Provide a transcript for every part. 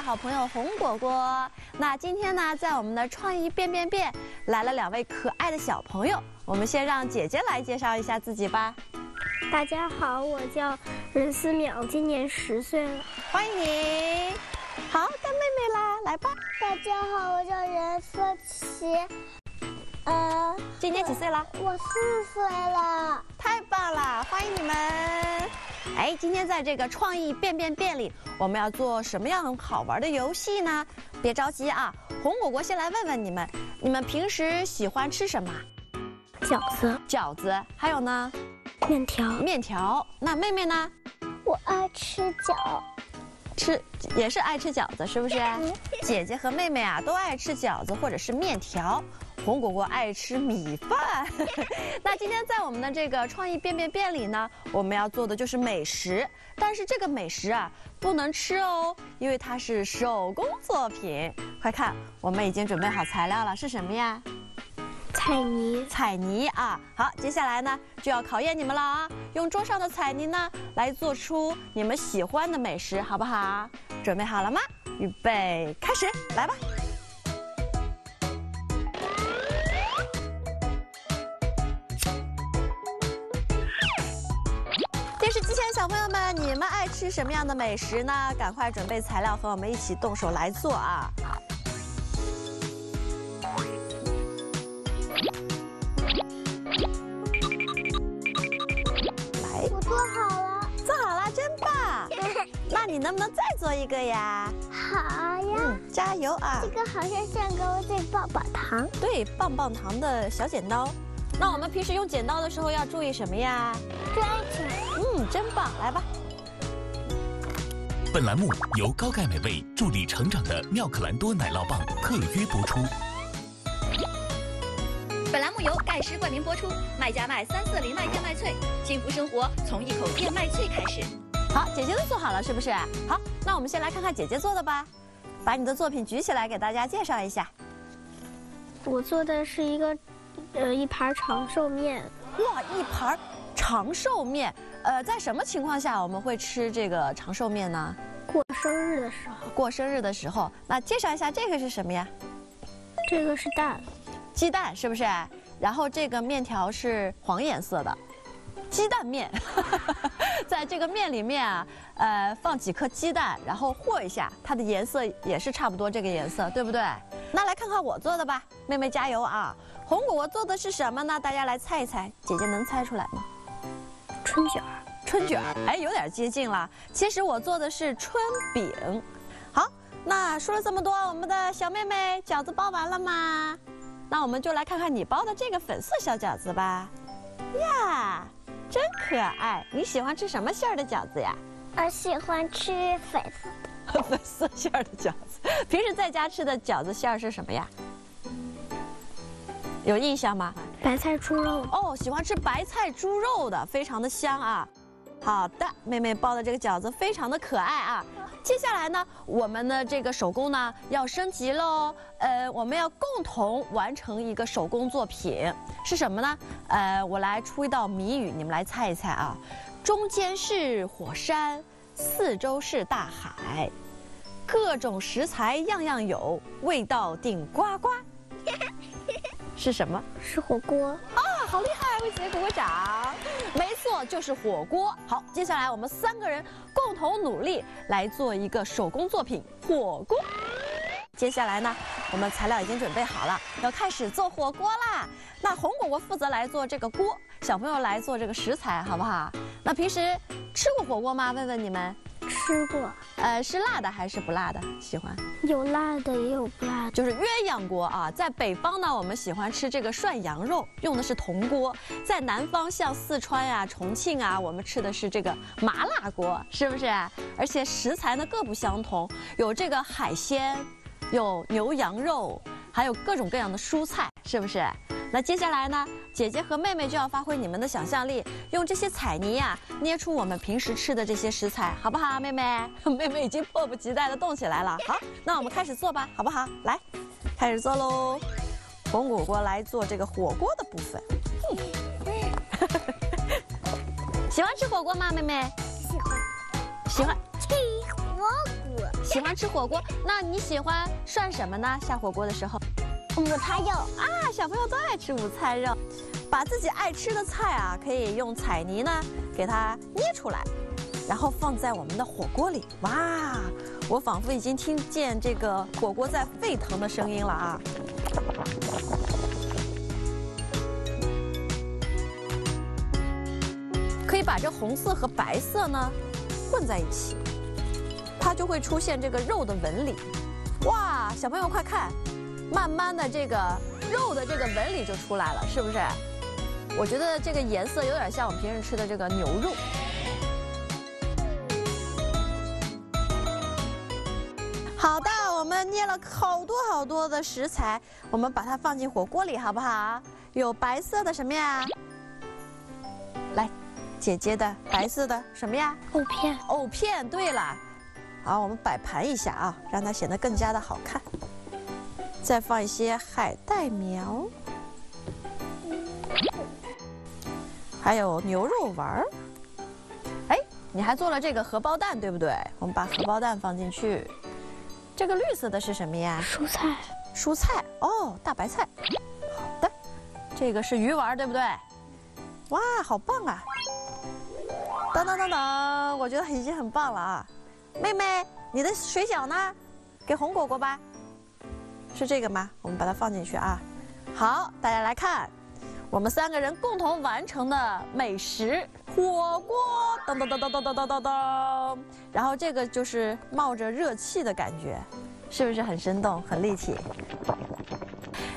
的好朋友红果果。那今天呢，在我们的创意变变变来了两位可爱的小朋友，我们先让姐姐来介绍一下自己吧。大家好，我叫任思淼，今年十岁了。欢迎你。好，该妹妹啦，来吧。大家好，我叫任思琪，呃，今年几岁了？我四岁了。太棒了，欢迎你们！哎，今天在这个创意变变变里，我们要做什么样好玩的游戏呢？别着急啊，红果果先来问问你们，你们平时喜欢吃什么？饺子、饺子，还有呢？面条、面条。那妹妹呢？我爱吃饺，吃也是爱吃饺子，是不是？姐姐和妹妹啊都爱吃饺子或者是面条，红果果爱吃米饭。那今天在我们的这个创意变变变里呢，我们要做的就是美食，但是这个美食啊不能吃哦，因为它是手工作品。快看，我们已经准备好材料了，是什么呀？彩泥、彩泥啊！好，接下来呢就要考验你们了啊！用桌上的彩泥呢来做出你们喜欢的美食，好不好？准备好了吗？预备，开始，来吧！小朋友们，你们爱吃什么样的美食呢？赶快准备材料，和我们一起动手来做啊！来，我做好了。做好了，真棒！那你能不能再做一个呀？好呀，嗯，加油啊这！个好像像个棒棒糖。对，棒棒糖的小剪刀。那我们平时用剪刀的时候要注意什么呀？最爱吃。嗯，真棒，来吧。本栏目由高钙美味助力成长的妙可蓝多奶酪棒特约播出。本栏目由盖师冠名播出，卖家卖三色藜麦燕麦脆，幸福生活从一口燕麦脆开始。好，姐姐都做好了，是不是？好，那我们先来看看姐姐做的吧。把你的作品举起来，给大家介绍一下。我做的是一个，呃，一盘长寿面。哇，一盘长寿面。呃，在什么情况下我们会吃这个长寿面呢？过生日的时候，过生日的时候。那介绍一下这个是什么呀？这个是蛋，鸡蛋是不是？然后这个面条是黄颜色的，鸡蛋面，在这个面里面啊，呃，放几颗鸡蛋，然后和一下，它的颜色也是差不多这个颜色，对不对？那来看看我做的吧，妹妹加油啊！红果果做的是什么呢？大家来猜一猜，姐姐能猜出来吗？春卷儿。春卷儿，哎，有点接近了。其实我做的是春饼。好，那说了这么多，我们的小妹妹饺子包完了吗？那我们就来看看你包的这个粉色小饺子吧。呀，真可爱！你喜欢吃什么馅儿的饺子呀？我喜欢吃粉色。粉色馅儿的饺子。平时在家吃的饺子馅儿是什么呀？有印象吗？白菜猪肉，哦，喜欢吃白菜猪肉的，非常的香啊。好的，妹妹包的这个饺子非常的可爱啊。接下来呢，我们的这个手工呢要升级喽。呃，我们要共同完成一个手工作品，是什么呢？呃，我来出一道谜语，你们来猜一猜啊。中间是火山，四周是大海，各种食材样样有，味道顶呱呱。是什么？是火锅。啊，好厉害！为姐姐鼓个掌。没错，就是火锅。好，接下来我们三个人共同努力来做一个手工作品——火锅。接下来呢，我们材料已经准备好了，要开始做火锅啦。那红果果负责来做这个锅，小朋友来做这个食材，好不好？那平时吃过火锅吗？问问你们。吃吃过，呃，是辣的还是不辣的？喜欢？有辣的也有不辣的。就是鸳鸯锅啊，在北方呢，我们喜欢吃这个涮羊肉，用的是铜锅；在南方，像四川呀、重庆啊，我们吃的是这个麻辣锅，是不是？而且食材呢各不相同，有这个海鲜，有牛羊肉，还有各种各样的蔬菜，是不是？那接下来呢，姐姐和妹妹就要发挥你们的想象力，用这些彩泥呀、捏出我们平时吃的这些食材，好不好？妹妹，妹妹已经迫不及待地动起来了。好，那我们开始做吧，好不好？来，开始做喽。红果果来做这个火锅的部分。喜欢吃火锅吗，妹妹？喜欢喜欢，吃火锅，喜欢吃火锅。那你喜欢涮什么呢？下火锅的时候？午餐肉，啊，小朋友都爱吃午餐肉，把自己爱吃的菜啊，可以用彩泥呢给它捏出来，然后放在我们的火锅里。哇，我仿佛已经听见这个火锅在沸腾的声音了啊！可以把这红色和白色呢混在一起，它就会出现这个肉的纹理。哇，小朋友快看！慢慢的，这个肉的这个纹理就出来了，是不是？我觉得这个颜色有点像我们平时吃的这个牛肉。好的，我们捏了好多好多的食材，我们把它放进火锅里，好不好？有白色的什么呀？来，姐姐的白色的什么呀？藕片，藕片。对了，好，我们摆盘一下啊，让它显得更加的好看。再放一些海带苗，还有牛肉丸儿。哎，你还做了这个荷包蛋，对不对？我们把荷包蛋放进去。这个绿色的是什么呀？蔬菜，蔬菜哦，大白菜。好的，这个是鱼丸，对不对？哇，好棒啊！当当当当，我觉得已经很棒了啊。妹妹，你的水饺呢？给红果果吧。是这个吗？我们把它放进去啊。好，大家来看，我们三个人共同完成的美食火锅，噔噔噔噔噔噔噔噔噔。然后这个就是冒着热气的感觉，是不是很生动、很立体？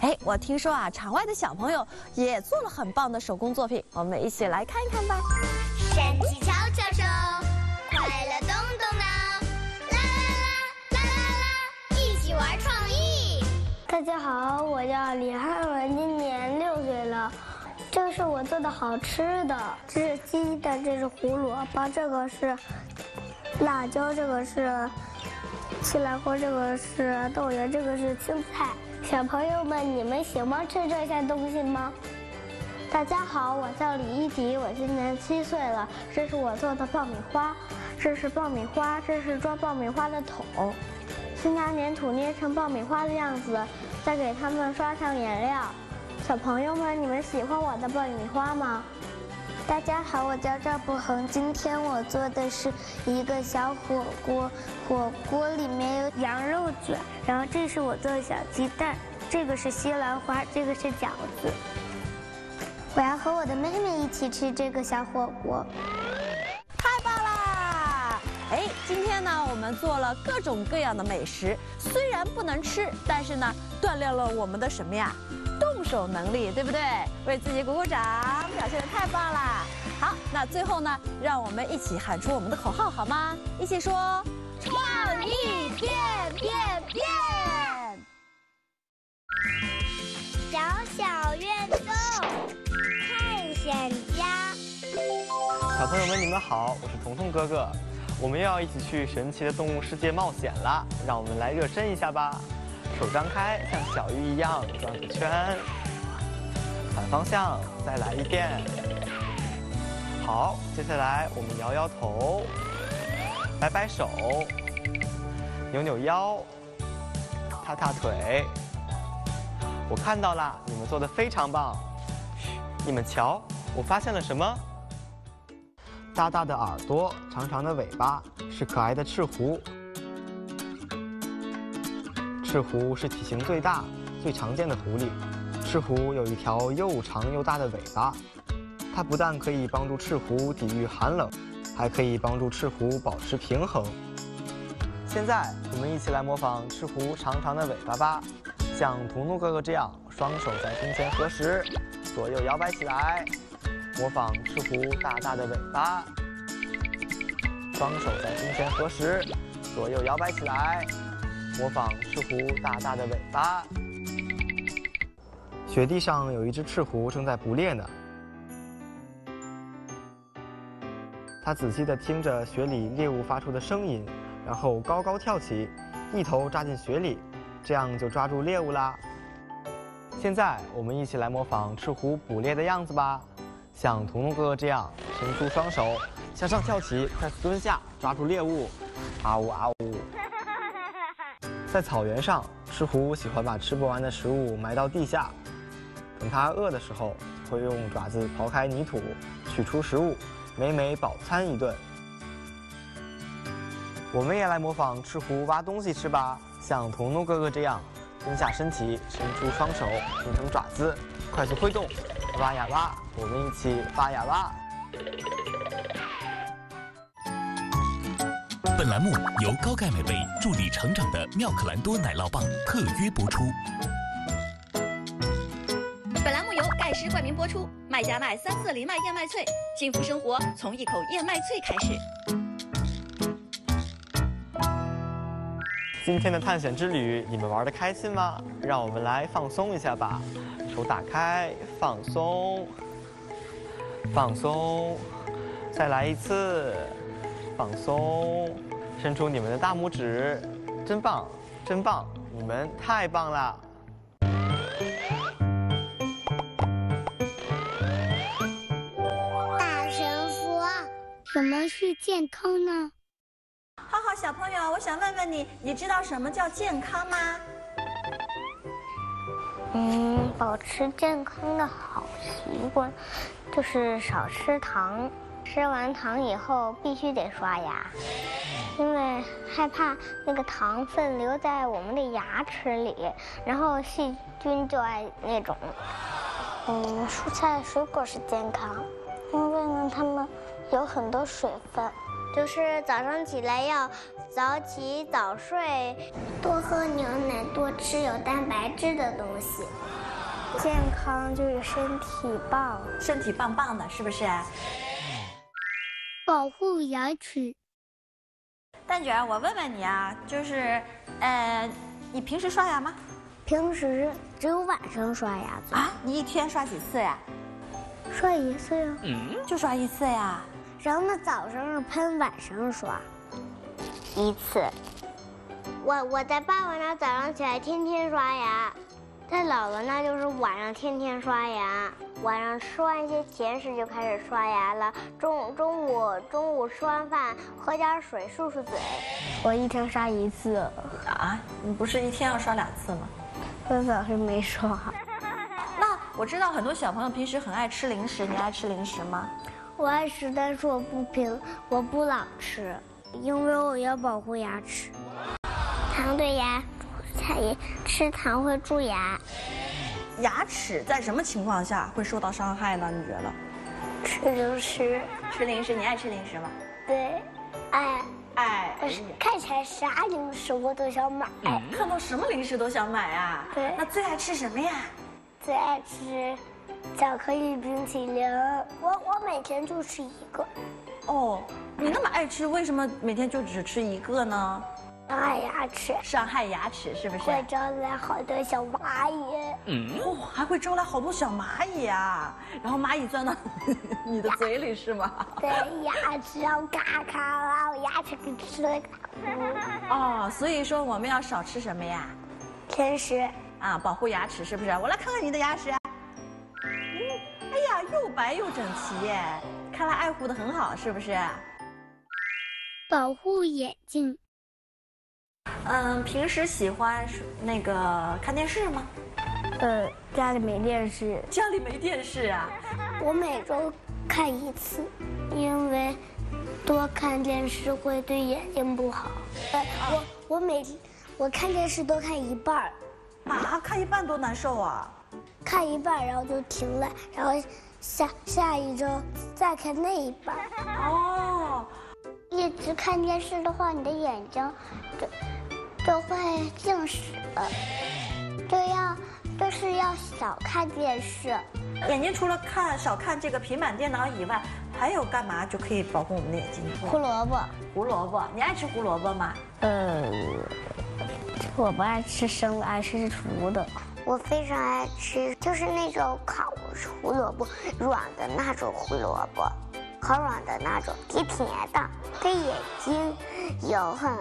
哎，我听说啊，场外的小朋友也做了很棒的手工作品，我们一起来看一看吧。神奇巧巧大家好，我叫李汉文，今年六岁了。这是我做的好吃的，这是鸡蛋，这是胡萝卜，这个是辣椒，这个是西兰花，这个是豆芽，这个是青菜。小朋友们，你们喜欢吃这些东西吗？大家好，我叫李一迪，我今年七岁了。这是我做的爆米花，这是爆米花，这是装爆米花的桶。先拿粘土捏成爆米花的样子，再给它们刷上颜料。小朋友们，你们喜欢我的爆米花吗？大家好，我叫赵博恒，今天我做的是一个小火锅，火锅里面有羊肉卷，然后这是我做的小鸡蛋，这个是西兰花，这个是饺子。我要和我的妹妹一起吃这个小火锅。哎，今天呢，我们做了各种各样的美食，虽然不能吃，但是呢，锻炼了我们的什么呀？动手能力，对不对？为自己鼓鼓掌，表现的太棒了！好，那最后呢，让我们一起喊出我们的口号好吗？一起说：创意变变变！小小运动，探险家。小朋友们，你们好，我是彤彤哥哥，我们又要一起去神奇的动物世界冒险了，让我们来热身一下吧。手张开，像小鱼一样转个圈，反方向，再来一遍。好，接下来我们摇摇头，摆摆手，扭扭腰，踏踏腿。我看到了，你们做的非常棒。你们瞧，我发现了什么？大大的耳朵，长长的尾巴，是可爱的赤狐。赤狐是体型最大、最常见的狐狸。赤狐有一条又长又大的尾巴，它不但可以帮助赤狐抵御寒冷，还可以帮助赤狐保持平衡。现在我们一起来模仿赤狐长长的尾巴吧，像图图哥哥这样，双手在胸前合十，左右摇摆起来，模仿赤狐大大的尾巴。双手在胸前合十，左右摇摆起来，模仿赤狐大大的尾巴。雪地上有一只赤狐正在捕猎呢，它仔细地听着雪里猎物发出的声音，然后高高跳起，一头扎进雪里，这样就抓住猎物啦。现在我们一起来模仿赤狐捕猎的样子吧，像彤彤哥哥这样伸出双手。向上跳起，快速蹲下，抓住猎物，啊呜啊呜！在草原上，赤狐喜欢把吃不完的食物埋到地下，等它饿的时候，会用爪子刨开泥土，取出食物，美美饱餐一顿。我们也来模仿赤狐挖东西吃吧，像彤彤哥哥这样，蹲下身体，伸出双手，形成爪子，快速挥动，挖呀挖！我们一起挖呀挖！本栏目由高钙美味助力成长的妙可蓝多奶酪棒特约播出。本栏目由钙师冠名播出，麦家麦三色藜麦燕麦脆，幸福生活从一口燕麦脆开始。今天的探险之旅，你们玩的开心吗？让我们来放松一下吧，手打开，放松，放松，再来一次。放松，伸出你们的大拇指，真棒，真棒，你们太棒了！大神说：“什么是健康呢？”浩浩小朋友，我想问问你，你知道什么叫健康吗？嗯，保持健康的好习惯，就是少吃糖。吃完糖以后必须得刷牙，因为害怕那个糖分留在我们的牙齿里，然后细菌就爱那种。嗯，蔬菜水果是健康，因为呢它们有很多水分。就是早上起来要早起早睡，多喝牛奶，多吃有蛋白质的东西。健康就是身体棒，身体棒棒的，是不是？保护牙齿。蛋卷，我问问你啊，就是，呃，你平时刷牙吗？平时只有晚上刷牙。啊，你一天刷几次呀？刷一次呀。嗯，就刷一次呀。然后呢，早上喷，晚上刷一次。我我在爸爸那早上起来天天刷牙。在姥姥那就是晚上天天刷牙，晚上吃完一些甜食就开始刷牙了。中中午中午吃完饭喝点水漱漱嘴。我一天刷一次。啊，你不是一天要刷两次吗？我早上没刷。那我知道很多小朋友平时很爱吃零食，你爱吃零食吗？我爱吃，但是我不平，我不老吃，因为我要保护牙齿。糖对牙。菜吃糖会蛀牙，牙齿在什么情况下会受到伤害呢？你觉得？吃零食，吃零食，你爱吃零食吗？对，爱爱。看起来啥零食我都想买，看到什么零食都想买啊？对。那最爱吃什么呀？最爱吃巧克力冰淇淋，我我每天就吃一个。哦，你那么爱吃，为什么每天就只吃一个呢？伤害牙齿，伤害牙齿是不是？会招来好多小蚂蚁。嗯，哦，还会招来好多小蚂蚁啊！然后蚂蚁钻到 你的嘴里是吗？对，牙齿要咔咔把我牙齿给吃了。哦，所以说我们要少吃什么呀？甜食啊，保护牙齿是不是？我来看看你的牙齿。嗯，哎呀，又白又整齐耶，看来爱护的很好，是不是？保护眼睛。嗯，平时喜欢那个看电视吗？呃，家里没电视。家里没电视啊？我每周看一次，因为多看电视会对眼睛不好。呃，我我每我看电视都看一半儿。啊，看一半多难受啊！看一半然后就停了，然后下下一周再看那一半。哦，一直看电视的话，你的眼睛就就会近视，就要就是要少看电视。眼睛除了看少看这个平板电脑以外，还有干嘛就可以保护我们的眼睛？胡萝卜，胡萝卜，你爱吃胡萝卜吗？嗯，我不爱吃生的，爱吃熟的。我非常爱吃，就是那种烤胡萝卜，软的那种胡萝卜，很软的那种，甜甜的，对眼睛有很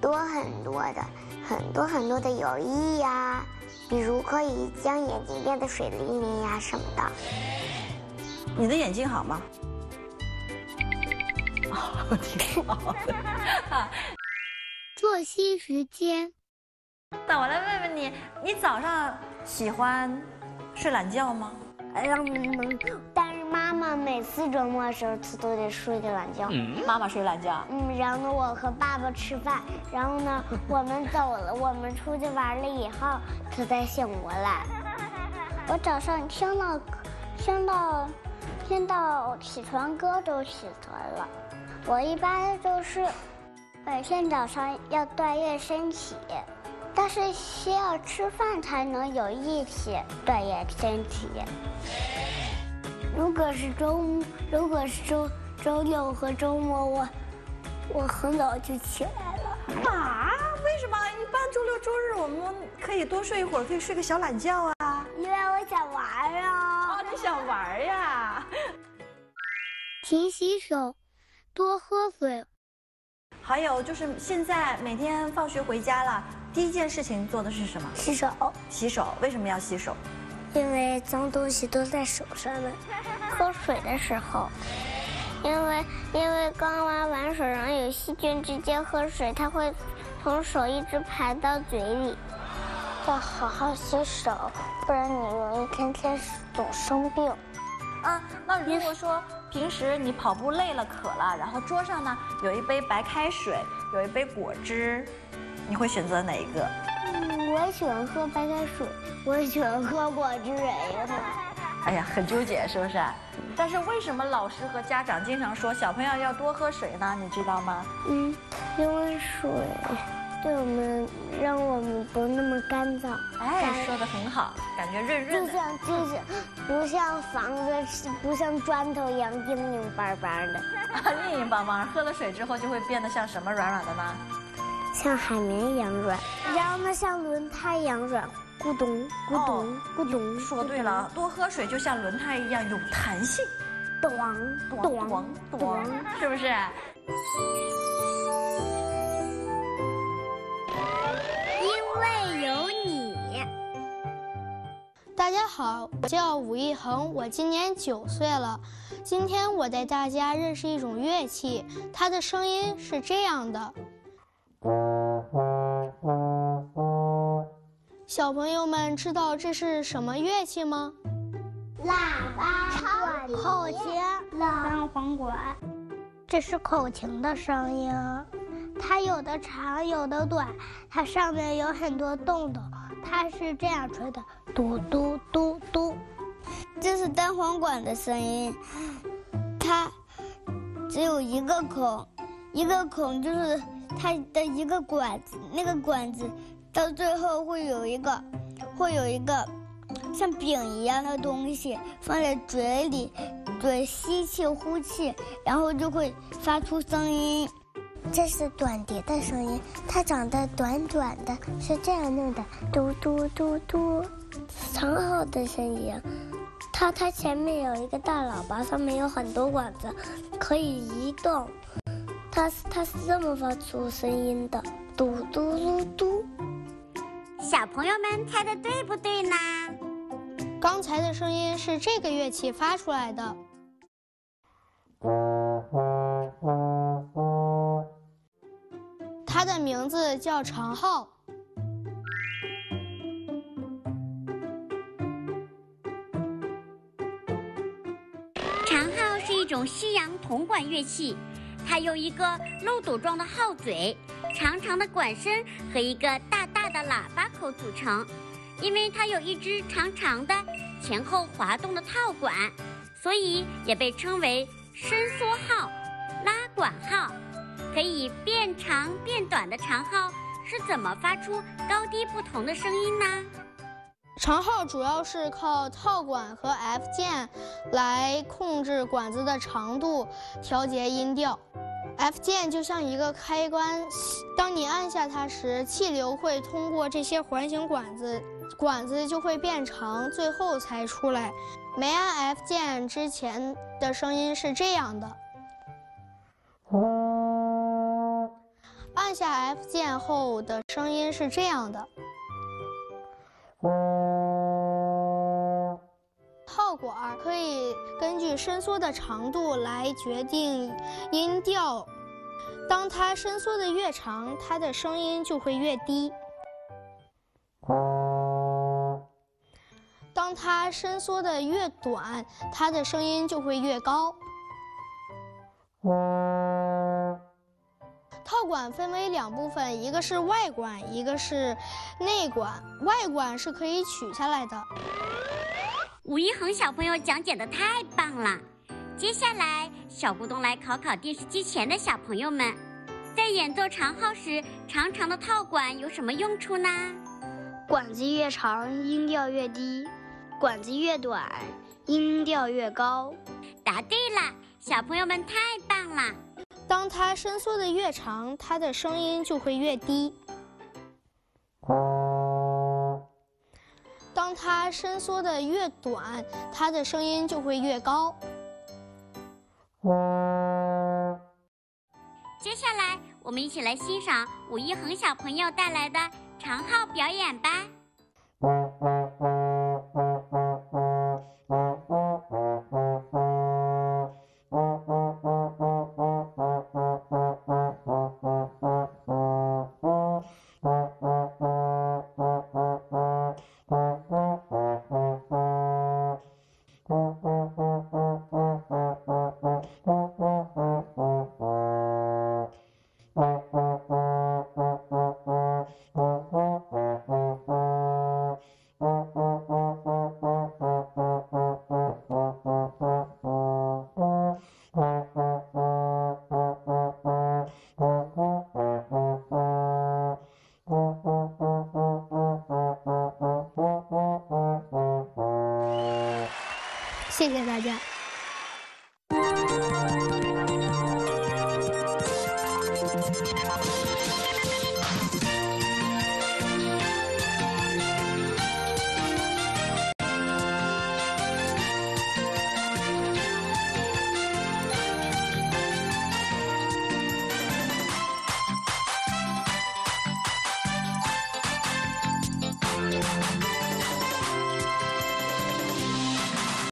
多很多的、很多很多的有益呀。比如可以将眼睛变得水灵灵呀什么的。你的眼睛好吗？哦，挺好的。作息时间。那我来问问你，你早上喜欢睡懒觉吗？嗯，但是妈妈每次周末的时候，她都得睡个懒觉。嗯，妈妈睡懒觉。嗯，然后我和爸爸吃饭，然后呢，我们走了，我们出去玩了以后，她才醒过来。我早上听到，听到，听到起床歌就起床了。我一般就是每天早上要锻炼身体。但是需要吃饭才能有力气锻炼身体。如果是周，如果是周周六和周末，我我很早就起来了。啊？为什么？一般周六周日我们可以多睡一会儿，可以睡个小懒觉啊。因为我想玩啊。哦，你想玩呀？勤洗手，多喝水。还有就是现在每天放学回家了。第一件事情做的是什么？洗手。洗手，为什么要洗手？因为脏东西都在手上呢。喝水的时候，因为因为刚玩完手上有细菌，直接喝水，它会从手一直排到嘴里。要好好洗手，不然你容易天天总生病。啊，那如果说平时你跑步累了渴了，然后桌上呢有一杯白开水，有一杯果汁。你会选择哪一个？嗯，我喜欢喝白开水，我喜欢喝果汁哎。哎呀，很纠结是不是？但是为什么老师和家长经常说小朋友要多喝水呢？你知道吗？嗯，因为水对我们让我们不那么干燥。哎，说的很好，感觉润润的。就像就 是不像房子，不像砖头一样硬硬邦邦的。硬硬邦邦，喝了水之后就会变得像什么软软的呢？像海绵一样软，然后呢，像轮胎一样软，咕咚咕咚咕咚。说对了，多喝水就像轮胎一样有弹性，咚咚咚咚，是不是？因为有你。大家好，我叫武一恒，我今年九岁了。今天我带大家认识一种乐器，它的声音是这样的。小朋友们知道这是什么乐器吗？喇叭、口琴、单簧管。这是口琴的声音，它有的长，有的短，它上面有很多洞洞，它是这样吹的：嘟嘟嘟嘟。这是单簧管的声音，它只有一个孔，一个孔就是。它的一个管子，那个管子到最后会有一个，会有一个像饼一样的东西放在嘴里，嘴吸气呼气，然后就会发出声音。这是短笛的声音，它长得短短的，是这样弄的，嘟嘟嘟嘟，长号的声音。它它前面有一个大喇叭，上面有很多管子，可以移动。它它是这么发出声音的，嘟嘟嘟嘟。小朋友们猜的对不对呢？刚才的声音是这个乐器发出来的，它的名字叫长号。长号是一种西洋铜管乐器。它有一个漏斗状的号嘴、长长的管身和一个喇叭口组成。因为它有一只长长的、前后滑动的套管，所以也被称为伸缩号、拉管号。可以变长变短的长号是怎么发出高低不同的声音呢？长号主要是靠套管和 F 键来控制管子的长度，调节音调。F 键就像一个开关，当你按下它时，气流会通过这些环形管子，管子就会变长，最后才出来。没按 F 键之前的声音是这样的，按下 F 键后的声音是这样的。套管可以根据伸缩的长度来决定音调，当它伸缩的越长，它的声音就会越低；当它伸缩的越短，它的声音就会越高。套管分为两部分，一个是外管，一个是内管。外管是可以取下来的。吴一恒小朋友讲解的太棒了，接下来小咕咚来考考电视机前的小朋友们，在演奏长号时，长长的套管有什么用处呢？管子越长，音调越低；管子越短，音调越高。答对了，小朋友们太棒了！当它伸缩的越长，它的声音就会越低。当它伸缩的越短，它的声音就会越高。接下来，我们一起来欣赏武一恒小朋友带来的长号表演吧。谢谢大家。